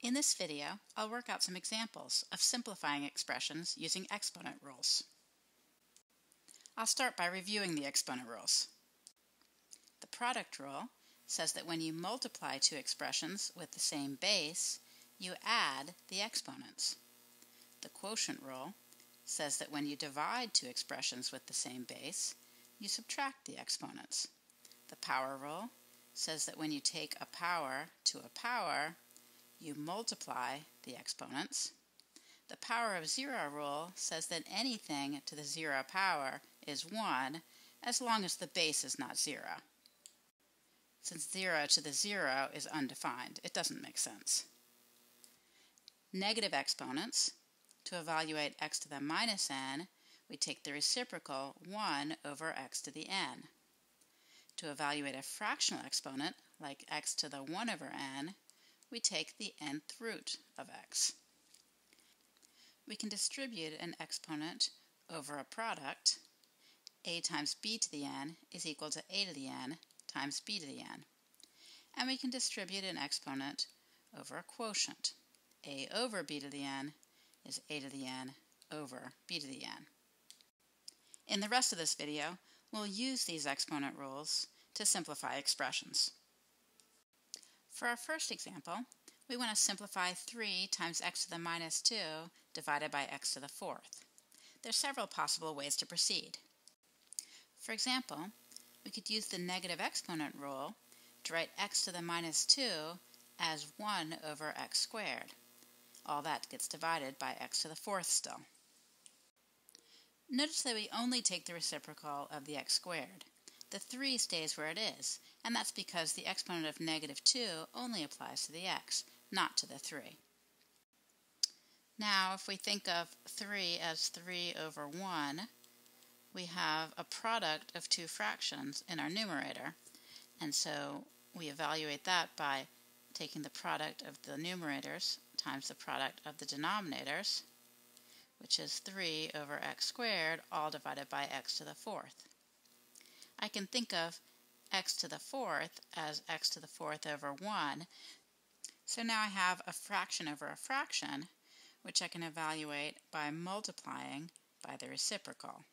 In this video, I'll work out some examples of simplifying expressions using exponent rules. I'll start by reviewing the exponent rules. The product rule says that when you multiply two expressions with the same base, you add the exponents. The quotient rule says that when you divide two expressions with the same base, you subtract the exponents. The power rule says that when you take a power to a power, you multiply the exponents. The power of zero rule says that anything to the zero power is 1 as long as the base is not zero. Since 0 to the 0 is undefined, it doesn't make sense. Negative exponents, to evaluate x to the minus n, we take the reciprocal 1 over x to the n. To evaluate a fractional exponent, like x to the 1 over n, we take the nth root of x. We can distribute an exponent over a product. a times b to the n is equal to a to the n times b to the n. And we can distribute an exponent over a quotient. a over b to the n is a to the n over b to the n. In the rest of this video, we'll use these exponent rules to simplify expressions. For our first example, we want to simplify 3 times x to the minus 2 divided by x to the fourth. There are several possible ways to proceed. For example, we could use the negative exponent rule to write x to the minus 2 as 1 over x squared. All that gets divided by x to the fourth still. Notice that we only take the reciprocal of the x squared the 3 stays where it is, and that's because the exponent of negative 2 only applies to the x, not to the 3. Now, if we think of 3 as 3 over 1, we have a product of two fractions in our numerator, and so we evaluate that by taking the product of the numerators times the product of the denominators, which is 3 over x squared, all divided by x to the fourth. I can think of x to the fourth as x to the fourth over 1. So now I have a fraction over a fraction, which I can evaluate by multiplying by the reciprocal.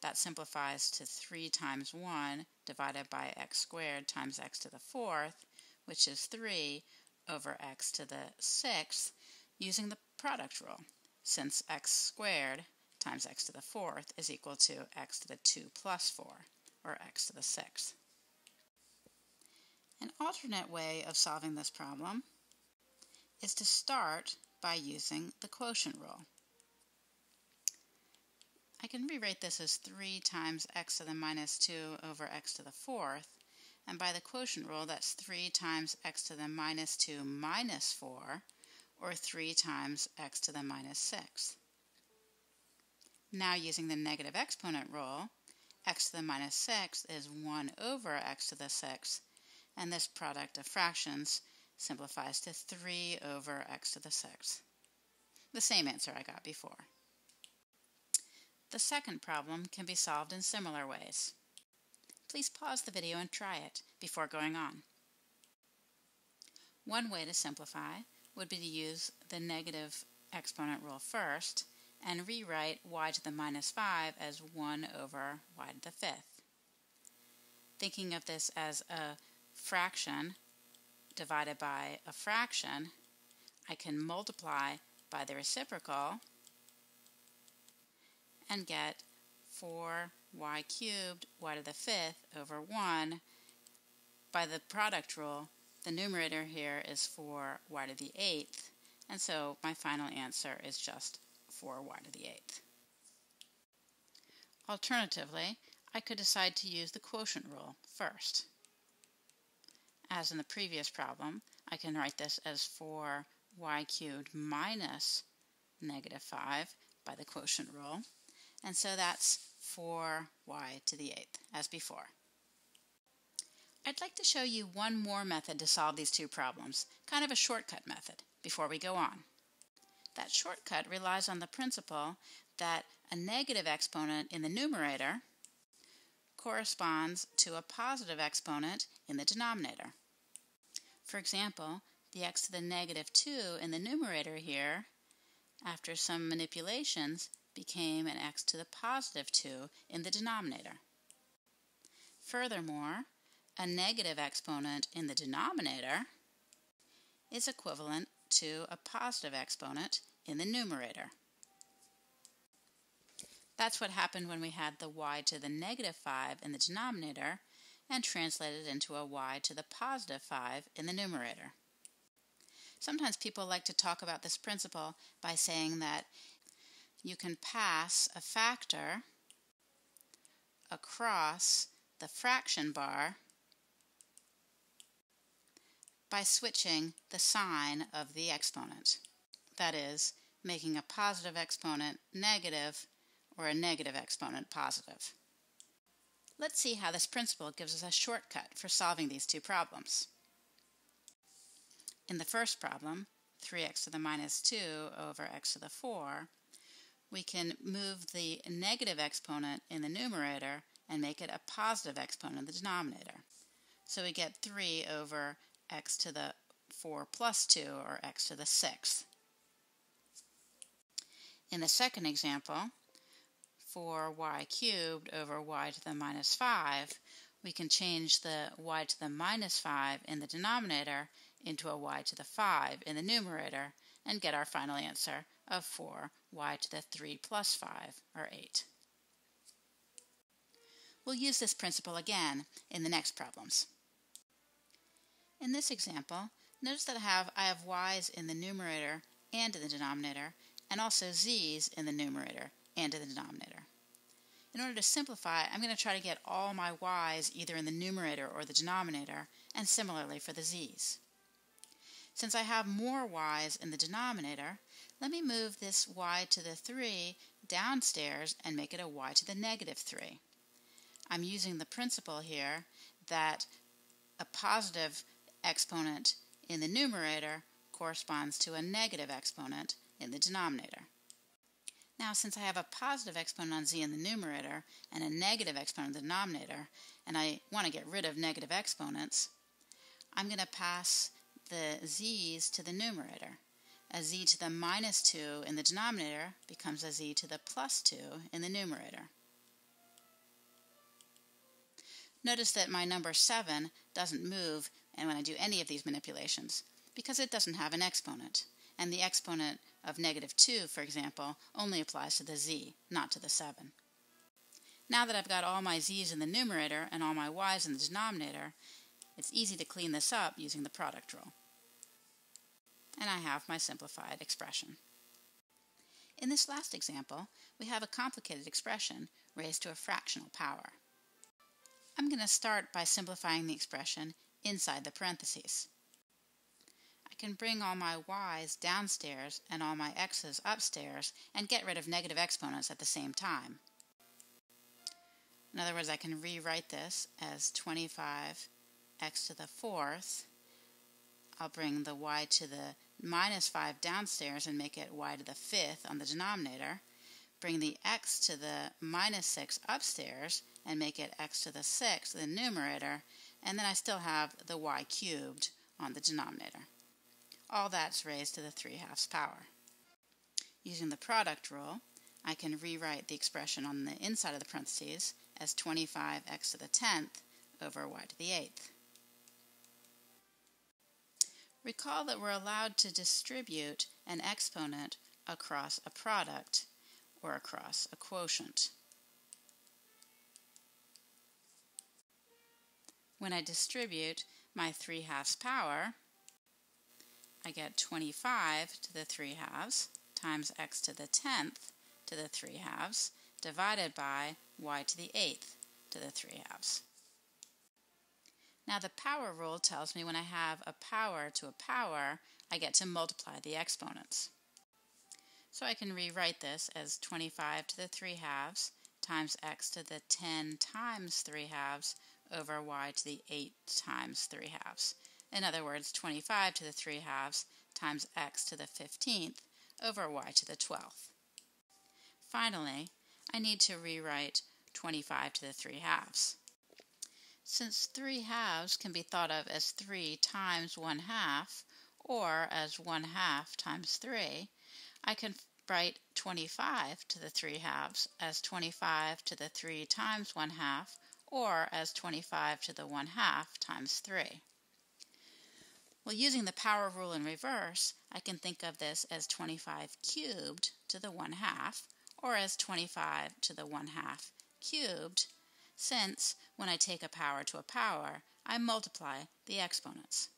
That simplifies to 3 times 1 divided by x squared times x to the fourth, which is 3 over x to the sixth, using the product rule, since x squared times x to the fourth is equal to x to the 2 plus 4 or x to the sixth. An alternate way of solving this problem is to start by using the quotient rule. I can rewrite this as 3 times x to the minus 2 over x to the fourth, and by the quotient rule that's 3 times x to the minus 2 minus 4, or 3 times x to the minus 6. Now using the negative exponent rule, x to the minus 6 is 1 over x to the 6, and this product of fractions simplifies to 3 over x to the 6. The same answer I got before. The second problem can be solved in similar ways. Please pause the video and try it before going on. One way to simplify would be to use the negative exponent rule first and rewrite y to the minus 5 as 1 over y to the fifth. Thinking of this as a fraction divided by a fraction, I can multiply by the reciprocal and get 4y cubed y to the fifth over 1. By the product rule, the numerator here is 4 y to the eighth, and so my final answer is just 4y to the eighth. Alternatively, I could decide to use the quotient rule first. As in the previous problem, I can write this as 4y cubed minus negative 5 by the quotient rule, and so that's 4y to the eighth, as before. I'd like to show you one more method to solve these two problems, kind of a shortcut method, before we go on. That shortcut relies on the principle that a negative exponent in the numerator corresponds to a positive exponent in the denominator. For example, the x to the negative 2 in the numerator here, after some manipulations, became an x to the positive 2 in the denominator. Furthermore, a negative exponent in the denominator is equivalent to a positive exponent in the numerator. That's what happened when we had the y to the negative 5 in the denominator and translated into a y to the positive 5 in the numerator. Sometimes people like to talk about this principle by saying that you can pass a factor across the fraction bar by switching the sign of the exponent. That is, making a positive exponent negative or a negative exponent positive. Let's see how this principle gives us a shortcut for solving these two problems. In the first problem, 3x to the minus 2 over x to the 4, we can move the negative exponent in the numerator and make it a positive exponent in the denominator. So we get 3 over x to the 4 plus 2, or x to the 6th. In the second example, for y cubed over y to the minus 5, we can change the y to the minus 5 in the denominator into a y to the 5 in the numerator and get our final answer of 4 y to the 3 plus 5, or 8. We'll use this principle again in the next problems. In this example, notice that I have, I have y's in the numerator and in the denominator, and also z's in the numerator and in the denominator. In order to simplify, I'm going to try to get all my y's either in the numerator or the denominator, and similarly for the z's. Since I have more y's in the denominator, let me move this y to the 3 downstairs and make it a y to the negative 3. I'm using the principle here that a positive exponent in the numerator corresponds to a negative exponent in the denominator. Now, since I have a positive exponent on z in the numerator and a negative exponent in the denominator, and I want to get rid of negative exponents, I'm going to pass the z's to the numerator. A z to the minus 2 in the denominator becomes a z to the plus 2 in the numerator. Notice that my number 7 doesn't move and when I do any of these manipulations because it doesn't have an exponent. And the exponent of negative 2, for example, only applies to the z, not to the 7. Now that I've got all my z's in the numerator and all my y's in the denominator, it's easy to clean this up using the product rule. And I have my simplified expression. In this last example, we have a complicated expression raised to a fractional power. I'm going to start by simplifying the expression inside the parentheses. Can bring all my y's downstairs and all my x's upstairs and get rid of negative exponents at the same time. In other words, I can rewrite this as 25 x to the fourth, I'll bring the y to the minus 5 downstairs and make it y to the fifth on the denominator. Bring the x to the minus 6 upstairs and make it x to the sixth, in the numerator. And then I still have the y cubed on the denominator. All that's raised to the 3 halves power. Using the product rule, I can rewrite the expression on the inside of the parentheses as 25x to the 10th over y to the 8th. Recall that we're allowed to distribute an exponent across a product or across a quotient. When I distribute my 3 halves power, I get 25 to the 3 halves times x to the 10th to the 3 halves divided by y to the 8th to the 3 halves. Now the power rule tells me when I have a power to a power, I get to multiply the exponents. So I can rewrite this as 25 to the 3 halves times x to the 10 times 3 halves over y to the 8 times 3 halves. In other words, 25 to the 3 halves times x to the 15th over y to the 12th. Finally, I need to rewrite 25 to the 3 halves. Since 3 halves can be thought of as 3 times 1 half, or as 1 half times 3, I can write 25 to the 3 halves as 25 to the 3 times 1 half, or as 25 to the 1 half times 3. Well, using the power rule in reverse, I can think of this as 25 cubed to the 1 half, or as 25 to the 1 half cubed, since when I take a power to a power, I multiply the exponents.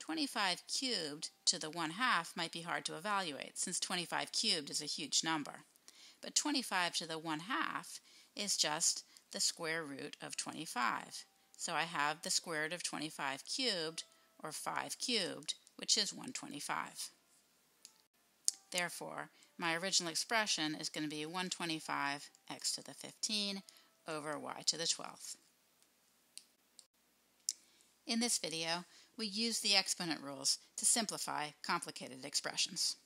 25 cubed to the 1 half might be hard to evaluate, since 25 cubed is a huge number. But 25 to the 1 half is just the square root of 25. So I have the square root of 25 cubed, or 5 cubed, which is 125. Therefore, my original expression is going to be 125 x to the 15 over y to the 12th. In this video, we use the exponent rules to simplify complicated expressions.